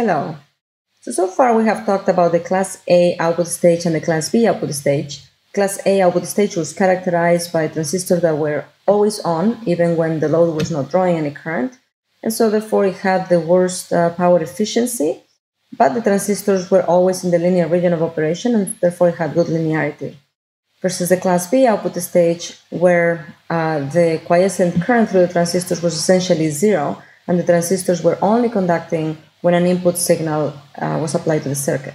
Hello. So, so far we have talked about the class A output stage and the class B output stage. Class A output stage was characterized by transistors that were always on, even when the load was not drawing any current. And so therefore it had the worst uh, power efficiency, but the transistors were always in the linear region of operation and therefore it had good linearity versus the class B output stage where uh, the quiescent current through the transistors was essentially zero and the transistors were only conducting when an input signal uh, was applied to the circuit.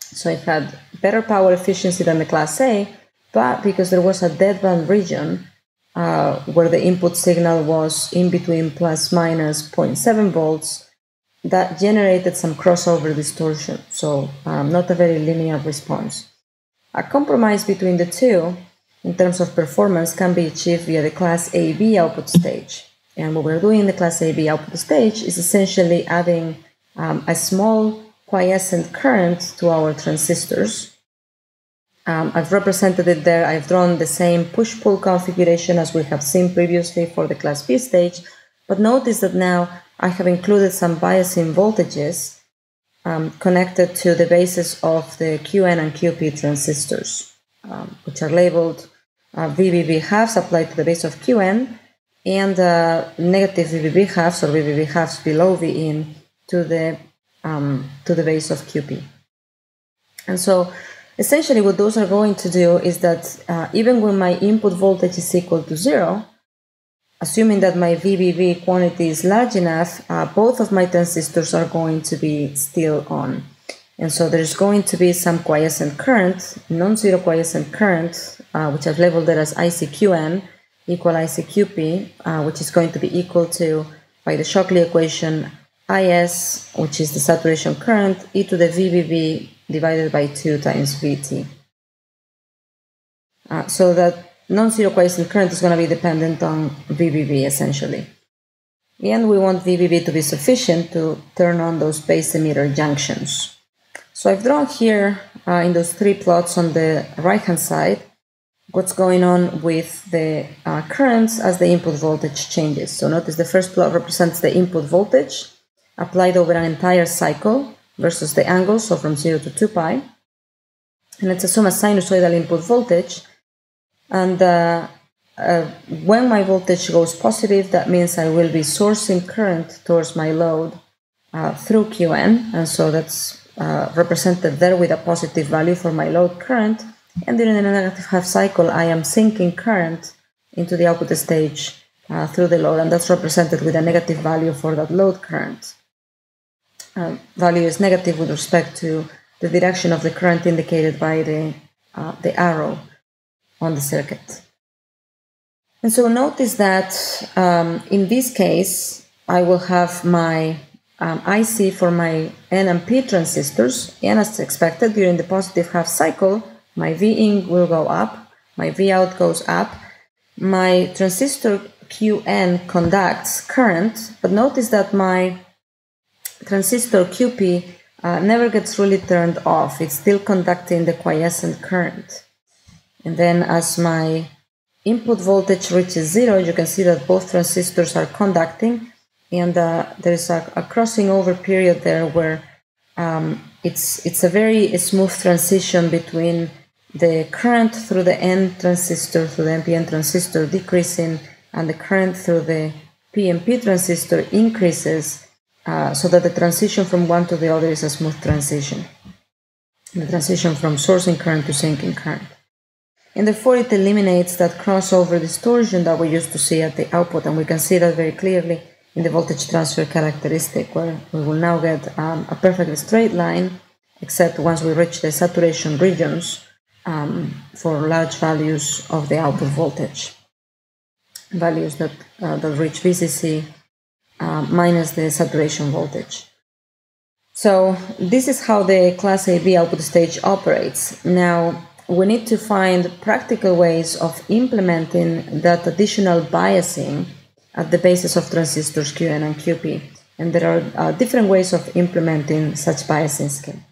So it had better power efficiency than the class A, but because there was a deadband region uh, where the input signal was in between plus minus 0.7 volts, that generated some crossover distortion, so um, not a very linear response. A compromise between the two in terms of performance can be achieved via the class AB output stage. And what we're doing in the class AB output stage is essentially adding um, a small quiescent current to our transistors. Um, I've represented it there. I've drawn the same push-pull configuration as we have seen previously for the class B stage. But notice that now I have included some biasing voltages um, connected to the bases of the QN and QP transistors, um, which are labeled uh, VBB halves applied to the base of QN and negative VBB halves or VBB halves below Vin to the um, to the base of QP. And so essentially what those are going to do is that uh, even when my input voltage is equal to zero, assuming that my VBB quantity is large enough, uh, both of my transistors are going to be still on. And so there's going to be some quiescent current, non-zero quiescent current, uh, which I've labeled it as ICQN, equal ICQP, uh, which is going to be equal to, by the Shockley equation, IS, which is the saturation current, e to the VBB divided by 2 times VT. Uh, so that non-zero quiescent current is going to be dependent on VBB essentially. And we want VBB to be sufficient to turn on those base emitter junctions. So I've drawn here uh, in those three plots on the right hand side what's going on with the uh, currents as the input voltage changes. So notice the first plot represents the input voltage applied over an entire cycle versus the angle, so from 0 to 2 pi. And let's assume a sinusoidal input voltage and uh, uh, when my voltage goes positive, that means I will be sourcing current towards my load uh, through Qn. And so that's uh, represented there with a positive value for my load current. And during the negative half cycle, I am sinking current into the output stage uh, through the load, and that's represented with a negative value for that load current. Uh, value is negative with respect to the direction of the current indicated by the, the arrow on the circuit. And so notice that um, in this case, I will have my um, IC for my N and P transistors, and as expected during the positive half cycle, my V in will go up, my V out goes up, my transistor QN conducts current, but notice that my transistor QP uh, never gets really turned off. It's still conducting the quiescent current. And then as my input voltage reaches zero, you can see that both transistors are conducting and uh, there is a, a, crossing over period there where um, it's, it's a very smooth transition between the current through the N transistor, through the NPN transistor decreasing, and the current through the PNP transistor increases uh, so that the transition from one to the other is a smooth transition. The transition from sourcing current to sinking current. And therefore, it eliminates that crossover distortion that we used to see at the output. And we can see that very clearly in the voltage transfer characteristic, where we will now get um, a perfectly straight line, except once we reach the saturation regions um, for large values of the output voltage, values that, uh, that reach VCC uh, minus the saturation voltage. So this is how the class AB output stage operates. Now, we need to find practical ways of implementing that additional biasing at the basis of transistors QN and QP. And there are uh, different ways of implementing such biasing scheme.